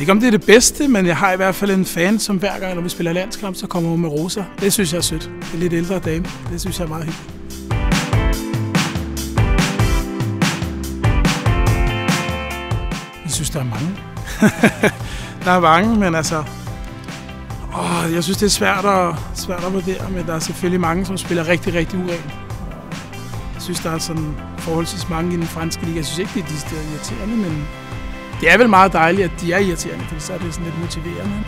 ikke, om det er det bedste, men jeg har i hvert fald en fan, som hver gang, når vi spiller landskamp, så kommer hun med roser. Det synes jeg er sødt. Det er lidt ældre dame. Det synes jeg er meget hyggeligt. Jeg synes, der er mange. der er mange, men altså... Åh, jeg synes, det er svært at, svært at vurdere, men der er selvfølgelig mange, som spiller rigtig, rigtig uren. Jeg synes, der er sådan forholdsvis mange i den franske liga. Jeg synes ikke, det er de irriterende, men det er vel meget dejligt, at de er irriterende, for så er det sådan lidt motiverende.